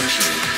session.